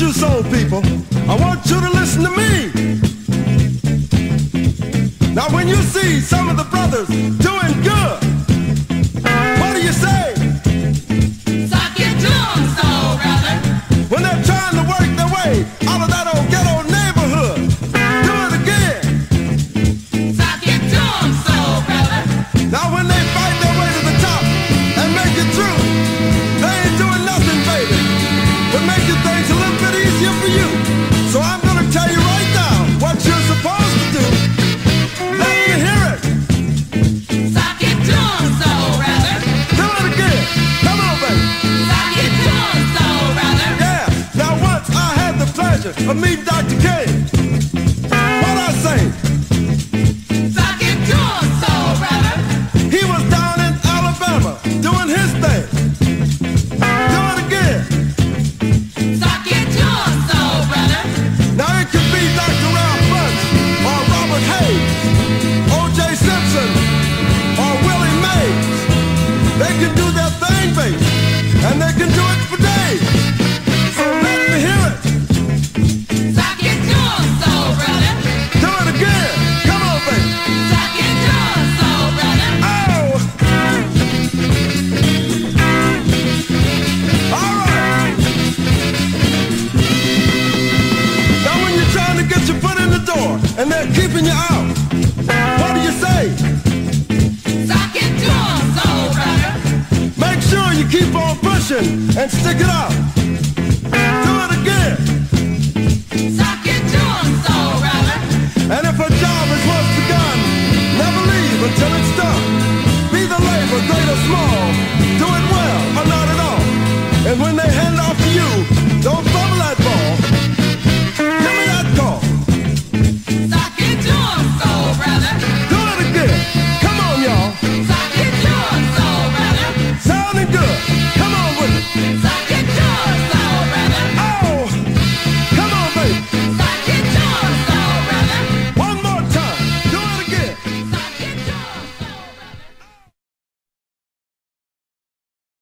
you soul people, I want you to listen to me. Now when you see some of the brothers doing good, making things a little bit easier for you. So I'm gonna tell you right now what you're supposed to do. Let me hear it. Sock it to 'em, soul brother. Do it again. Come on, baby. Sock it to 'em, soul brother. Yeah. Now once I had the pleasure of meeting Dr. King. They can do their thing, baby, and they can do it for days. So let me hear it. Sock to 'em, soul brother. Do it again. Come on, baby. Sock to 'em, soul brother. Oh! All right. Now when you're trying to get your foot in the door and they're keeping you out, and stick it out.